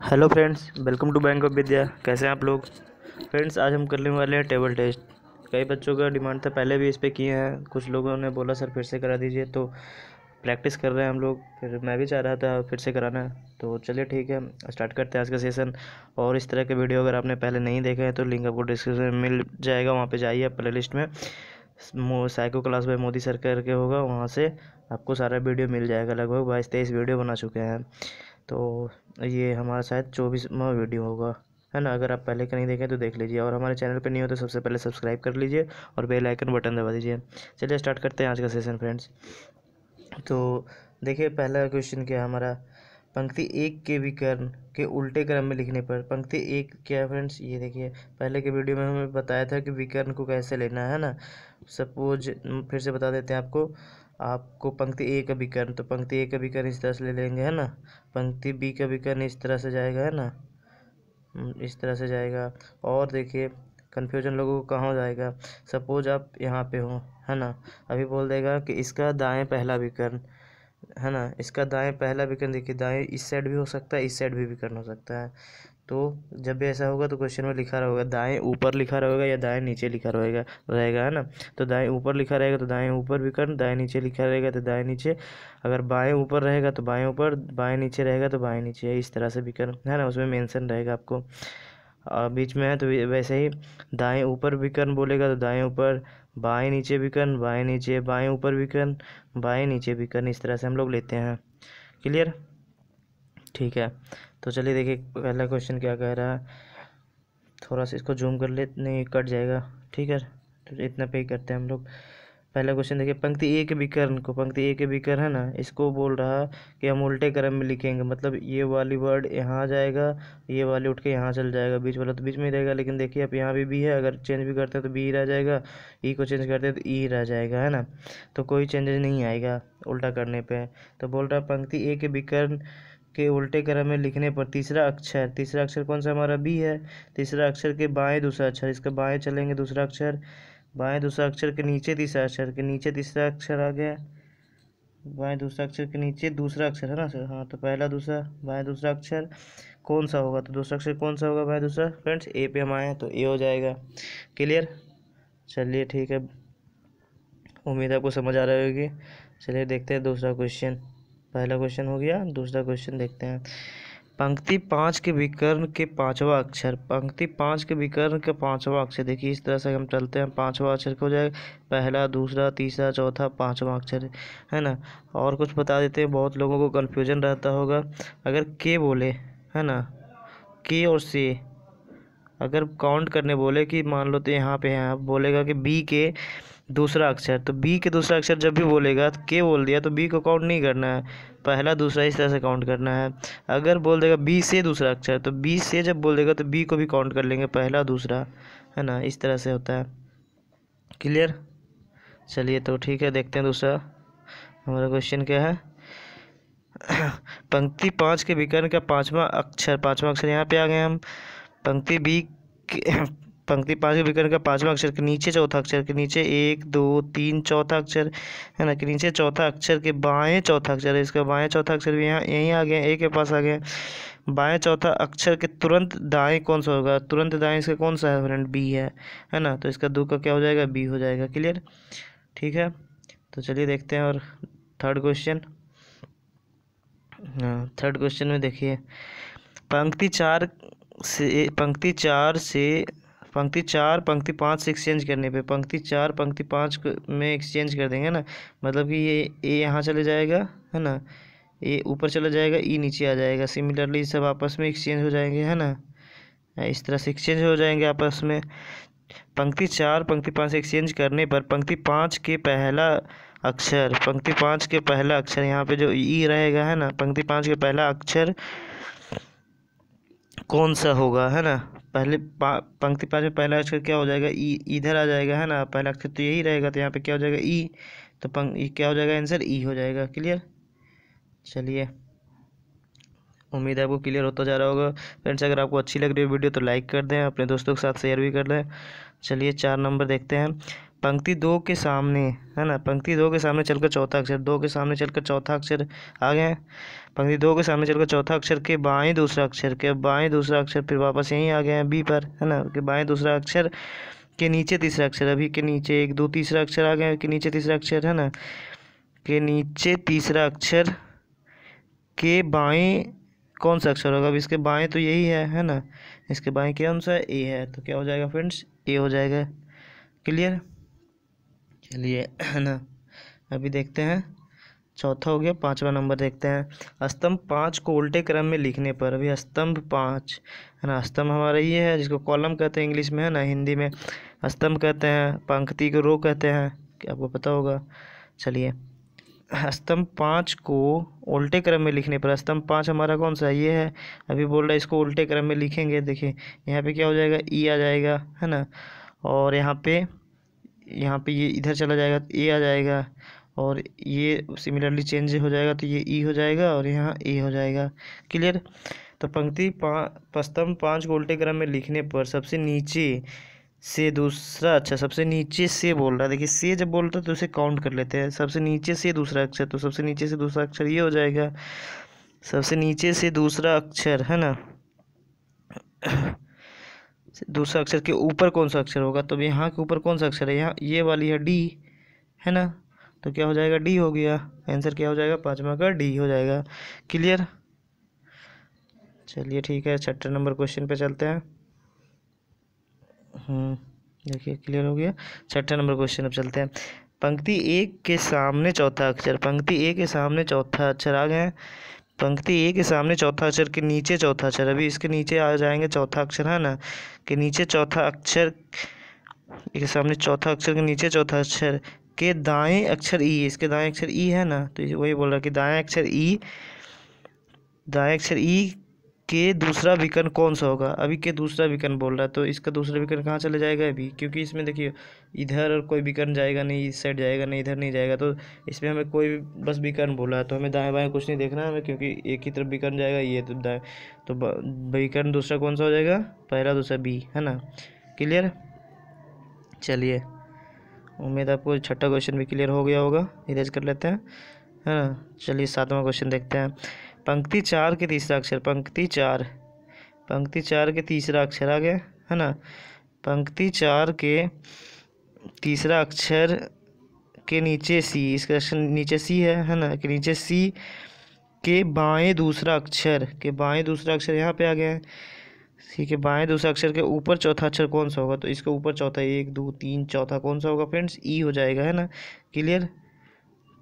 Hello friends, welcome to bank of Vidya. कैसे हैं आप लोग? फ्रेंड्स, आज हम करने वाले हैं टेबल टेस्ट। कई बच्चों का डिमांड था, पहले भी इस पर किए हैं। कुछ लोगों ने बोला, सर, फिर से करा दीजिए। तो प्रैक्टिस कर रहे हैं हम लोग। फिर मैं भी चाह रहा था, फिर से कराना तो चलिए ठीक है, स्टार्ट करते हैं आज का सेशन। और इस तरह के वीडियो अगर आपने पहले नहीं देखे हैं तो लिंक आपको डिस्क्रिप्शन में मिल जाएगा। वहाँ पर जाइए प्ले लिस्ट में। Psycho class by Modi sir करके होगा। वहाँ से आपको सारा वीडियो मिल जाएगा लगभग। बाईस तेईस वीडियो बना चुके हैं। तो ये हमारा शायद चौबीसवा वीडियो होगा, है ना? अगर आप पहले का नहीं देखें तो देख लीजिए और हमारे चैनल पर नहीं हो तो सबसे पहले सब्सक्राइब कर लीजिए और बेल आइकन बटन दबा दीजिए। चलिए स्टार्ट करते हैं आज का सेशन फ्रेंड्स तो देखिए, पहला क्वेश्चन क्या है हमारा? पंक्ति एक के विकर्ण के उल्टे क्रम में लिखने पर। पंक्ति एक क्या है फ्रेंड्स ये देखिए, पहले के वीडियो में हमें बताया था कि विकर्ण को कैसे लेना है ना? सपोज़ फिर से बता देते हैं आपको। आपको पंक्ति ए का विकर्ण तो पंक्ति ए का विकर्ण इस तरह से ले लेंगे है ना? पंक्ति बी का विकर्ण इस तरह से जाएगा है ना? हम्म, इस तरह से जाएगा। और देखिए कन्फ्यूज़न लोगों को कहाँ हो जाएगा? सपोज़ आप यहाँ पे हो है ना? अभी बोल देगा कि इसका दाएँ पहला विकर्ण है ना? इसका दाएँ पहला विकर्ण देखिए दाएँ इस साइड भी हो सकता है इस साइड भी विकर्ण हो सकता है। तो जब भी ऐसा होगा तो क्वेश्चन में लिखा रहेगा। दाएँ ऊपर लिखा रहेगा या दाएँ नीचे लिखा रहेगा रहेगा, है ना? तो दाएँ ऊपर लिखा रहेगा तो दाएँ ऊपर विकर्ण दाएँ नीचे लिखा रहेगा तो दाएँ नीचे। अगर बाएँ ऊपर रहेगा तो बाएँ ऊपर, बाएँ नीचे रहेगा तो बाएँ नीचे इस तरह से विकर्ण है ना? उसमें मेंशन रहेगा आपको। और बीच में है तो वैसे ही दाएँ ऊपर विकर्ण बोलेगा तो दाएँ ऊपर, बाएँ नीचे विकर्ण बाएँ नीचे, बाएँ ऊपर विकर्ण बाएँ नीचे विकर्ण इस तरह से हम लोग लेते हैं। क्लियर ठीक है। तो चलिए देखिए, पहला क्वेश्चन क्या कह रहा है? थोड़ा सा इसको जूम कर ले, नहीं, कट जाएगा। ठीक है तो इतना पे ही करते हैं हम लोग। पहला क्वेश्चन देखिए, पंक्ति ए के विकर्ण को, पंक्ति ए के विकर्ण है ना, इसको बोल रहा कि हम उल्टे क्रम में लिखेंगे मतलब ये वाली वर्ड यहाँ जाएगा, ये वाली उठ के यहाँ चल जाएगा, बीच वाला तो बीच में ही रहेगा, लेकिन देखिए अब यहाँ भी बी है, अगर चेंज भी करते हैं तो बी रह जाएगा ई को चेंज करते हैं तो ई रह जाएगा, है ना? तो कोई चेंजेज नहीं आएगा उल्टा करने पर तो बोल रहा पंक्ति ए के विकर्ण के उल्टे क्रम में लिखने पर तीसरा अक्षर तीसरा अक्षर कौन सा हमारा बी है? तीसरा अक्षर के बाएँ दूसरा अक्षर, इसका बाएँ चलेंगे दूसरा अक्षर, बाएँ दूसरा अक्षर के नीचे तीसरा अक्षर, के नीचे तीसरा अक्षर आ गया, बाएँ दूसरा अक्षर के नीचे दूसरा अक्षर, है ना? सर हाँ तो पहला दूसरा, बाएँ दूसरा अक्षर कौन सा होगा? तो दूसरा अक्षर कौन सा होगा बाएँ दूसरा? फ्रेंड्स ए पे हम आए हैं तो ए हो जाएगा। क्लियर चलिए, ठीक है। उम्मीद आपको समझ आ रही होगी। चलिए, देखते हैं दूसरा क्वेश्चन पहला क्वेश्चन हो गया, दूसरा क्वेश्चन देखते हैं। पंक्ति पाँच के विकर्ण के पांचवा अक्षर, पंक्ति पाँच के विकर्ण के पांचवा अक्षर, देखिए इस तरह से हम चलते हैं, पांचवा अक्षर हो जाएगा? पहला, दूसरा, तीसरा, चौथा, पांचवा अक्षर, है ना? और कुछ बता देते हैं, बहुत लोगों को कन्फ्यूज़न रहता होगा। अगर के बोले, है ना? के और से अगर काउंट करने बोले कि मान लो तो यहाँ पे है बोलेगा कि बी के दूसरा अक्षर तो बी के दूसरा अक्षर जब भी बोलेगा तो के बोल दिया तो बी को काउंट नहीं करना है। पहला दूसरा इस तरह से काउंट करना है। अगर बोल देगा बी से दूसरा अक्षर तो बी से जब बोल देगा तो बी को भी काउंट कर लेंगे, पहला, दूसरा, है ना, इस तरह से होता है। क्लियर चलिए तो ठीक है, देखते हैं दूसरा। हमारा क्वेश्चन क्या है? पंक्ति पाँच के विकर्ण का पाँचवा अक्षर पाँचवा अक्षर यहाँ पे आ गए हम। पंक्ति बी पंक्ति पाँच के विकर्ण का पाँचवा अक्षर के नीचे, चौथा अक्षर के नीचे, एक, दो, तीन, चौथा अक्षर, है ना, कि नीचे, चौथा अक्षर के बाएँ, चौथा अक्षर है इसका बाएँ, चौथा अक्षर भी यहाँ, यहीं आ गया, ए के पास आ गया। बाएँ, चौथा अक्षर के तुरंत दाएँ कौन सा होगा? तुरंत दाएँ इसका कौन सा है? फ्रेंड बी है है ना तो इसका दो का क्या हो जाएगा? बी हो जाएगा क्लियर ठीक है? तो चलिए देखते हैं और थर्ड क्वेश्चन हाँ थर्ड क्वेश्चन में देखिए। पंक्ति चार से, पंक्ति चार से पंक्ति चार, पंक्ति पाँच से एक्सचेंज करने पे पंक्ति चार, पंक्ति पाँच में एक्सचेंज कर देंगे ना? मतलब कि ये ए यहाँ चले जाएगा, है ना? ए ऊपर चला जाएगा, ई नीचे आ जाएगा। सिमिलरली सब आपस में एक्सचेंज हो जाएँगे, है ना? इस तरह से एक्सचेंज हो जाएँगे आपस में। पंक्ति चार, पंक्ति पाँच एक्सचेंज करने पर पंक्ति पाँच के पहला अक्षर, पंक्ति पाँच के पहला अक्षर यहाँ पे जो ई रहेगा, है ना? पंक्ति पाँच के पहला अक्षर कौन सा होगा, है ना? पहले पंक्ति पाँच में पहला अक्षर क्या हो जाएगा? ई, इधर आ जाएगा, है ना? पहला अक्षर तो यही रहेगा तो यहाँ पे क्या हो जाएगा? ई तो पंक क्या हो जाएगा? आंसर ई हो जाएगा, क्लियर? चलिए, उम्मीद है आपको क्लियर होता जा रहा होगा। फ्रेंड्स, अगर आपको अच्छी लग रही है वीडियो तो लाइक कर दें, अपने दोस्तों के साथ शेयर भी कर दें चलिए, चार नंबर देखते हैं। पंक्ति दो के सामने, है ना? पंक्ति दो के सामने चलकर चौथा अक्षर, दो के सामने चलकर चौथा अक्षर आ गए पंक्ति दो के सामने चलकर चौथा अक्षर के बाएँ दूसरा अक्षर, के बाएँ दूसरा अक्षर फिर वापस यहीं आ गए हैं, बी पर, है ना? के बाएँ दूसरा अक्षर, के नीचे तीसरा अक्षर, अभी के नीचे एक दो तीसरा अक्षर आ गया के नीचे तीसरा अक्षर, है ना? के नीचे तीसरा अक्षर, के बाएँ कौन सा अक्षर होगा? अब इसके बाएँ तो यही है है ना? इसके बाएँ कौन सा ए है तो क्या हो जाएगा फ्रेंड्स? ए हो जाएगा, क्लियर? चलिए है ना, अभी देखते हैं। चौथा हो गया, पांचवा नंबर देखते हैं। स्तंभ पाँच को उल्टे क्रम में लिखने पर। अभी स्तंभ पाँच है ना, स्तंभ हमारा ये है, जिसको कॉलम कहते हैं इंग्लिश में, है ना, हिंदी में। स्तंभ कहते हैं, पंक्ति को रो कहते हैं आपको पता होगा। चलिए, स्तंभ पाँच को उल्टे क्रम में लिखने पर। स्तंभ पाँच हमारा कौन सा ये है। अभी बोल रहा है इसको उल्टे क्रम में लिखेंगे, देखिए, यहाँ पे क्या हो जाएगा? ई आ जाएगा, है ना? और यहाँ पे यहाँ पे ये इधर चला जाएगा तो ए आ जाएगा, और ये सिमिलरली चेंज हो जाएगा तो ये ई हो जाएगा, और यहाँ ए हो जाएगा। क्लियर तो पंक्ति पा पस्तम पाँच को उल्टे क्रम में लिखने पर सबसे नीचे से दूसरा अच्छा सबसे नीचे से बोल रहा है। देखिए, से जब बोलता है तो उसे काउंट कर लेते हैं। सबसे नीचे से दूसरा अक्षर तो सबसे नीचे से दूसरा अक्षर ये हो जाएगा। सबसे नीचे से दूसरा अक्षर, है ना? दूसरा अक्षर के ऊपर कौन सा अक्षर होगा? तो यहाँ के ऊपर कौन सा अक्षर है? यहाँ ये वाली है डी है ना? तो क्या हो जाएगा? डी हो गया। आंसर क्या हो जाएगा? पाँचवा का डी हो जाएगा। क्लियर चलिए ठीक है छठे नंबर क्वेश्चन पे चलते हैं। हम्म, देखिए क्लियर हो गया। छठे नंबर क्वेश्चन अब चलते हैं। पंक्ति एक के सामने चौथा अक्षर। पंक्ति ए के सामने चौथा अक्षर आ गए पंक्ति ए के सामने चौथा अक्षर के नीचे चौथा अक्षर। अभी इसके नीचे आ जाएँगे चौथा अक्षर, है ना? के नीचे चौथा अक्षर के सामने चौथा अक्षर के नीचे चौथा अक्षर। के दाएँ अक्षर ई, इसके दाएँ अक्षर ई है ना? तो वही बोल रहा कि दाएँ अक्षर ई, दाएँ अक्षर ई के दूसरा विकर्ण कौन सा होगा? अभी के दूसरा विकर्ण बोल रहा है तो इसका दूसरा विकर्ण कहाँ चले जाएगा अभी? क्योंकि इसमें देखिए, इधर कोई विकर्ण जाएगा नहीं, इस साइड जाएगा नहीं, इधर नहीं जाएगा तो इसमें हमें कोई बस विकर्ण बोला है तो हमें दाएँ बाएँ कुछ नहीं देखना है हमें, क्योंकि एक ही तरफ़ विकर्ण जाएगा, ये तो दाएँ तो विकर्ण दूसरा कौन सा हो जाएगा? पहला दूसरा बी है ना? क्लियर चलिए, उम्मीद आपको छठा क्वेश्चन भी क्लियर हो गया होगा इरेज कर लेते हैं, है ना? चलिए सातवां क्वेश्चन देखते हैं। पंक्ति चार के तीसरा अक्षर, पंक्ति चार पंक्ति चार के तीसरा अक्षर आ गया, है ना? पंक्ति चार के तीसरा अक्षर के नीचे सी इसका अक्षर नीचे सी है है ना? कि नीचे सी के बाएँ दूसरा अक्षर, के बाएँ दूसरा अक्षर यहाँ पे आ गया है। सी के बाएँ दूसरा अक्षर के ऊपर चौथा अक्षर कौन सा होगा? तो इसके ऊपर चौथा, एक, दो, तीन, चौथा कौन सा होगा फ्रेंड्स? ई हो जाएगा, है ना? क्लियर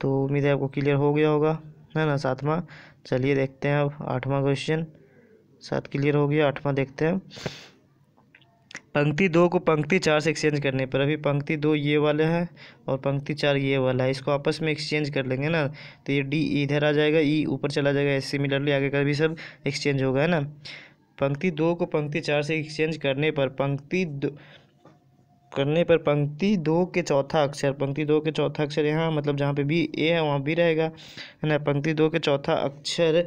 तो उम्मीद है आपको क्लियर हो गया होगा। है ना सातवां? चलिए देखते हैं अब आठवां क्वेश्चन सात क्लियर हो गया, आठवां देखते हैं। पंक्ति दो को पंक्ति चार से एक्सचेंज करने पर अभी पंक्ति दो ये वाला है और पंक्ति चार ये वाला है। इसको आपस में एक्सचेंज कर लेंगे ना तो ये डी इधर आ जाएगा ई ऊपर चला जाएगा सिमिलरली आगे का भी सब एक्सचेंज होगा, है ना? पंक्ति दो को पंक्ति चार से एक्सचेंज करने पर पंक्ति दो करने पर पंक्ति दो के चौथा अक्षर, पंक्ति दो के चौथा अक्षर यहाँ मतलब जहाँ पे भी ए है, वहाँ भी रहेगा, है ना? पंक्ति दो के चौथा अक्षर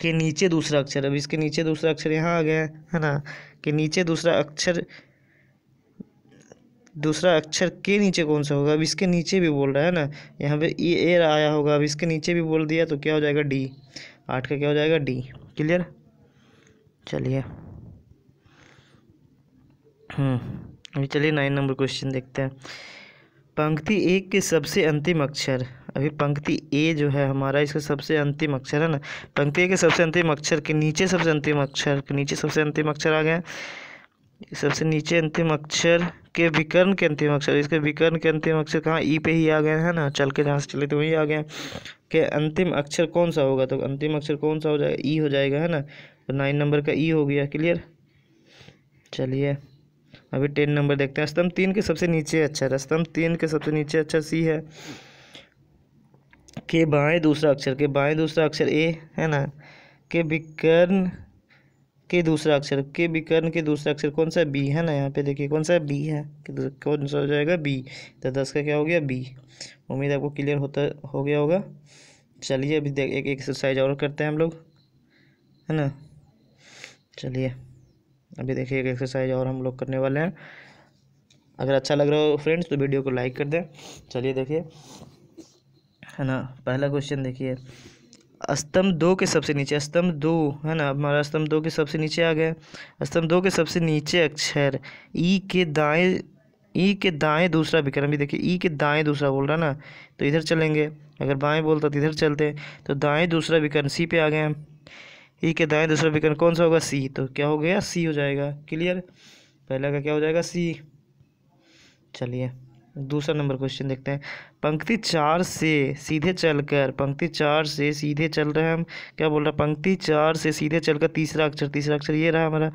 के नीचे दूसरा अक्षर। अब इसके नीचे दूसरा अक्षर यहाँ आ गया, है ना? कि नीचे दूसरा अक्षर दूसरा अक्षर के नीचे कौन सा होगा? अब इसके नीचे भी बोल रहा है ना? यहाँ पे ई ए आया होगा, अब इसके नीचे भी बोल दिया तो क्या हो जाएगा डी आठ का क्या हो जाएगा? डी क्लियर चलिए। अभी चलिए नाइन नंबर क्वेश्चन देखते हैं। पंक्ति एक के सबसे अंतिम अक्षर। अभी पंक्ति ए जो है हमारा, इसका सबसे अंतिम अक्षर है ना? पंक्ति ए के सबसे अंतिम अक्षर के नीचे सबसे अंतिम अक्षर, के नीचे सबसे अंतिम अक्षर आ गया। सबसे नीचे अंतिम अक्षर के विकर्ण के अंतिम अक्षर, इसके विकर्ण के अंतिम अक्षर कहाँ? ई पे ही आ गए है ना? चल के जहाँ से चले तो वहीं आ गए। के अंतिम अक्षर कौन सा होगा? तो अंतिम अक्षर कौन सा हो जाएगा? ई हो जाएगा, है ना? तो नाइन नंबर का ई हो गया क्लियर चलिए। अभी टेन नंबर देखते हैं। स्तंभ तीन के सबसे नीचे अक्षर है। स्तंभ तीन के सबसे नीचे अक्षर सी है। के बाएँ दूसरा अक्षर, के बाएँ दूसरा अक्षर ए, है ना? के विकर्ण, के दूसरा अक्षर, के विकर्ण, के दूसरा अक्षर कौन सा बी, है ना? यहाँ पे देखिए कौन सा बी है। कौन सा हो जाएगा? बी। तो दस का क्या हो गया? बी। उम्मीद आपको क्लियर होता, हो गया होगा। चलिए अभी एक एक्सरसाइज और करते हैं हम लोग। है ना? चलिए। अभी देखिए एक एक्सरसाइज और हम लोग करने वाले हैं। अगर अच्छा लग रहा हो फ्रेंड्स तो वीडियो को लाइक कर दें। चलिए देखिए, है ना? पहला क्वेश्चन देखिए। स्तंभ दो के सबसे नीचे, स्तंभ दो, है ना? हमारा स्तंभ दो के सबसे नीचे आ गए स्तंभ दो के सबसे नीचे अक्षर, ई के दाएँ, ई के दाएँ दूसरा विकर्ण। भी देखिए, ई के दाएँ दूसरा बोल रहा ना? तो इधर चलेंगे। अगर बाएँ बोलता तो इधर चलते। तो दाएँ दूसरा विकर्ण, सी पे आ गए हम। ई के दाएँ दूसरा विकर्ण कौन सा होगा? सी तो क्या हो गया? सी हो जाएगा। क्लियर पहला का क्या हो जाएगा? सी चलिए, दूसरा नंबर क्वेश्चन देखते हैं। पंक्ति चार से सीधे चलकर, पंक्ति चार से सीधे चल रहे हैं हम। क्या बोल रहे हैं? पंक्ति चार से सीधे चलकर तीसरा अक्षर तीसरा अक्षर, ये रहा हमारा।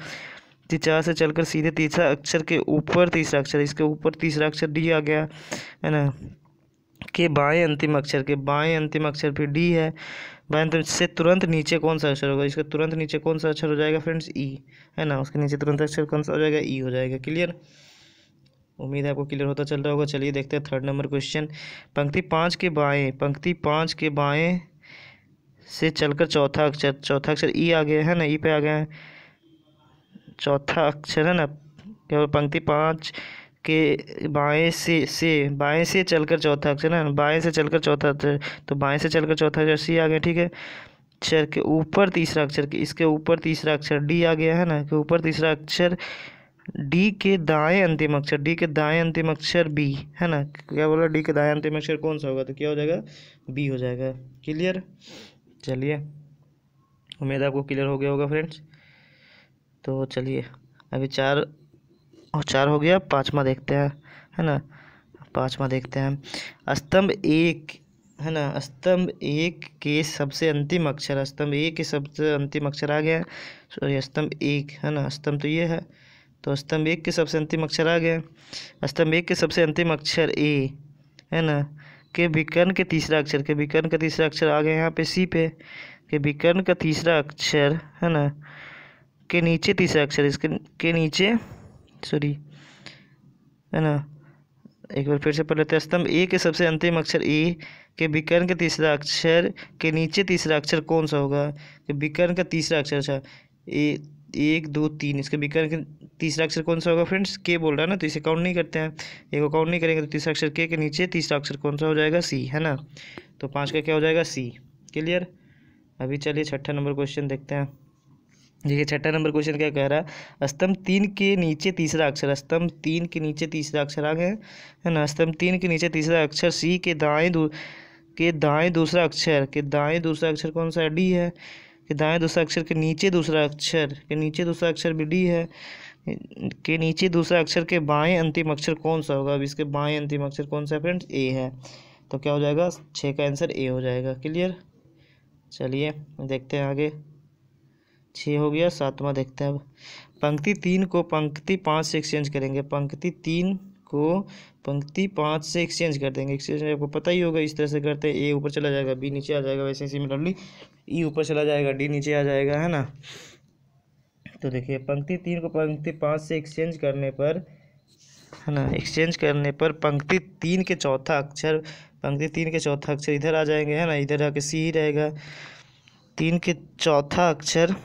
चार से चलकर सीधे तीसरा अक्षर के ऊपर तीसरा अक्षर, इसके ऊपर तीसरा अक्षर डी आ गया, है ना? के बाएँ अंतिम अक्षर, के बाएँ अंतिम अक्षर फिर डी है। बाएँ अंतिम से तुरंत नीचे कौन सा अक्षर होगा? इसका तुरंत नीचे कौन सा अक्षर हो जाएगा फ्रेंड्स? ई है ना? उसके नीचे तुरंत अक्षर कौन सा हो जाएगा? ई हो जाएगा क्लियर उम्मीद है आपको क्लियर होता चल रहा होगा। चलिए देखते हैं थर्ड नंबर क्वेश्चन पंक्ति पाँच के बाएँ, पंक्ति पाँच के बाएँ से चलकर चौथा अक्षर चौथा अक्षर ई आ गया है ना? ई पे आ गया है। चौथा अक्षर है ना? पंक्ति पाँच के बाएँ से से, बाएँ से चलकर चौथा अक्षर है ना? बाएँ से चलकर चौथा अक्षर तो बाएँ से चलकर चौथा अक्षर सी आ गया, ठीक है? अक्षर के ऊपर तीसरा अक्षर के, इसके ऊपर तीसरा अक्षर डी आ गया, है ना? के ऊपर तीसरा अक्षर डी के दाएँ अंतिम अक्षर, डी के दाएँ अंतिम अक्षर बी, है ना? क्या बोला? डी के दाएँ अंतिम अक्षर कौन सा होगा? तो क्या हो जाएगा? बी हो जाएगा। क्लियर? चलिए, उम्मीद आपको क्लियर हो गया होगा फ्रेंड्स। तो चलिए, अभी चार और चार हो गया, पाँचवा देखते हैं, है ना? पाँचवा देखते हैं। स्तंभ एक, है ना? स्तंभ एक के सबसे अंतिम अक्षर, स्तंभ एक के सबसे अंतिम अक्षर आ गया। सॉरी स्तंभ एक, है ना? स्तंभ तो ये है। तो स्तंभ एक के सबसे अंतिम अक्षर आ गया। स्तंभ एक के सबसे अंतिम अक्षर ए, है ना? के विकर्ण के तीसरा अक्षर, के विकर्ण का तीसरा अक्षर आ गया यहाँ पे सी पे। के विकर्ण का तीसरा अक्षर, है ना? के नीचे तीसरा अक्षर, इसके, के नीचे सॉरी। है ना? एक बार फिर से पढ़ लेते हैं। स्तंभ ए के सबसे अंतिम अक्षर ए के विकर्ण का तीसरा अक्षर के नीचे तीसरा अक्षर कौन सा होगा? कि विकर्ण का तीसरा अक्षर अच्छा। ए, एक, दो, तीन, इसके विकर्ण का तीसरा अक्षर कौन सा होगा फ्रेंड्स? के बोल रहा है ना तो इसे काउंट नहीं करते हैं। एक काउंट नहीं करेंगे तो तीसरा अक्षर के के नीचे तीसरा अक्षर कौन सा हो जाएगा? सी है ना? तो पाँच का क्या हो जाएगा? सी क्लियर अभी चलिए छठा नंबर क्वेश्चन देखते हैं। देखिए छठा नंबर क्वेश्चन क्या कह रहा है? स्तंभ तीन के नीचे तीसरा अक्षर, स्तंभ तीन के नीचे तीसरा अक्षर आ गया है ना? स्तंभ तीन के नीचे तीसरा अक्षर, सी के दाएँ दू, के दाएँ दूसरा अक्षर, के दाएँ दूसरा अक्षर कौन सा? डी है। के दाएँ दूसरा अक्षर, के नीचे दूसरा अक्षर, के नीचे दूसरा अक्षर भी डी है। के नीचे दूसरा अक्षर, के बाएँ अंतिम अक्षर कौन सा होगा? अब इसके बाएँ अंतिम अक्षर कौन सा फ्रेंड्स? ए है। तो क्या हो जाएगा? छः का आंसर ए हो जाएगा। क्लियर? चलिए, देखते हैं आगे। छः हो गया, सातवां देखते हैं अब। पंक्ति तीन को पंक्ति पाँच से एक्सचेंज करेंगे। पंक्ति तीन को पंक्ति पाँच से एक्सचेंज कर देंगे। एक्सचेंज आपको पता ही होगा, इस तरह से करते हैं। ए ऊपर चला जाएगा बी नीचे आ जाएगा, वैसे सिमिलरली ई ऊपर चला जाएगा डी नीचे आ जाएगा, है ना? तो देखिए, पंक्ति तीन को पंक्ति पाँच से एक्सचेंज करने पर, है ना? एक्सचेंज करने पर पंक्ति तीन के चौथा अक्षर, पंक्ति तीन के चौथा अक्षर इधर आ जाएँगे, है ना? इधर आके सी ही रहेगा। तीन के चौथा अक्षर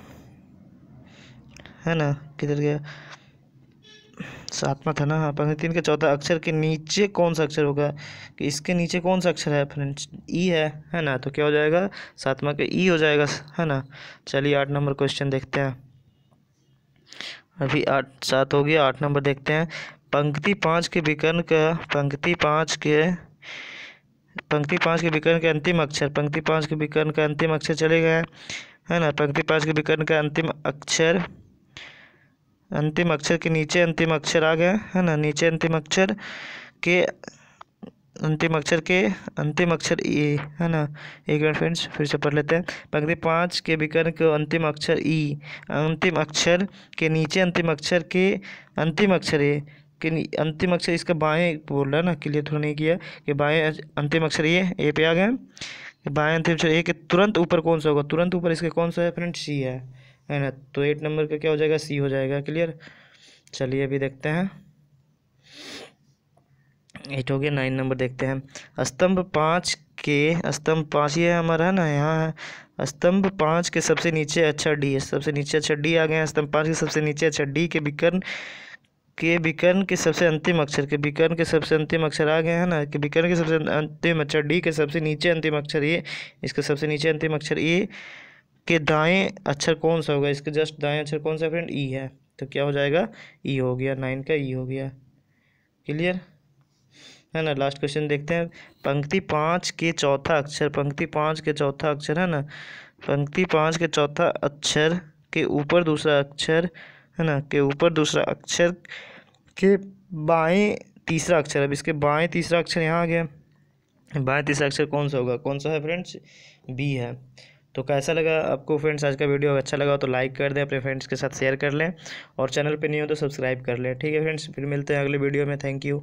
है ना? किधर गया? सातवा था ना? हाँ पंक्ति तीन के चौथा अक्षर के नीचे कौन सा अक्षर होगा? कि इसके नीचे कौन सा अक्षर है, फ्रेंड्स? ई है है ना? तो क्या हो जाएगा? सातवा का ई हो जाएगा, है ना? चलिए आठ नंबर क्वेश्चन देखते हैं। अभी आठ, सात हो गया, आठ नंबर देखते हैं। पंक्ति पाँच के विकर्ण का, पंक्ति पाँच के, पंक्ति पाँच के विकर्ण के अंतिम अक्षर, पंक्ति पाँच के विकर्ण का अंतिम अक्षर चले गए है ना? पंक्ति पाँच के विकर्ण का अंतिम अक्षर अंतिम अक्षर के नीचे अंतिम अक्षर आ गया है ना नीचे अंतिम अक्षर के अंतिम अक्षर के अंतिम अक्षर ई है ना एक मिनट फ्रेंड्स फिर से पढ़ लेते हैं पंक्ति पाँच के विकर्ण के अंतिम अक्षर ई अंतिम अक्षर के नीचे अंतिम अक्षर के अंतिम अक्षर ए के अंतिम अक्षर इसका बाएँ बोल रहा है ना क्लियर थोड़ा नहीं किया कि बाएँ अंतिम अक्षर ये ए पे आ गए बाएँ अंतिम अक्षर ए के तुरंत ऊपर कौन सा होगा तुरंत ऊपर इसके कौन सा है फ्रेंड सी है है ना? तो एट नंबर का क्या हो जाएगा? सी हो जाएगा क्लियर चलिए, अभी देखते हैं। एट हो गया नाइन नंबर देखते हैं। स्तंभ पाँच के, स्तंभ पाँच, ये हमारा है ना, यहाँ है। स्तंभ पाँच के सबसे नीचे अच्छा डी है। सबसे नीचे अच्छा डी आ गए हैं स्तंभ पाँच के सबसे नीचे अच्छा डी के विकर्ण के विकर्ण के सबसे अंतिम अक्षर, के विकर्ण के सबसे अंतिम अक्षर आ गए हैं ना? कि विकर्ण के सबसे अंतिम अक्षर डी के सबसे नीचे अंतिम अक्षर, ये, इसके सबसे नीचे अंतिम अक्षर ए के दाएँ अक्षर कौन सा होगा? इसके जस्ट दाएँ अक्षर कौन सा फ्रेंड ई है। तो क्या हो जाएगा? ई हो गया। नाइन का ई हो गया। क्लियर है ना? लास्ट क्वेश्चन देखते हैं। पंक्ति पाँच के चौथा अक्षर, पंक्ति पाँच के चौथा अक्षर, है ना? पंक्ति पाँच के चौथा अक्षर के ऊपर दूसरा अक्षर, है ना? के ऊपर दूसरा अक्षर के बाएँ तीसरा अक्षर। अब इसके बाएँ तीसरा अक्षर यहाँ आ गया। बाएँ तीसरा अक्षर कौन सा होगा? कौन सा है फ्रेंड्स बी है। तो कैसा लगा आपको फ्रेंड्स आज का वीडियो अच्छा लगा तो लाइक कर दें, अपने फ्रेंड्स के साथ शेयर कर लें और चैनल पर नहीं हो तो सब्सक्राइब कर लें। ठीक है फ्रेंड्स फिर मिलते हैं अगले वीडियो में। Thank you